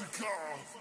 Guest.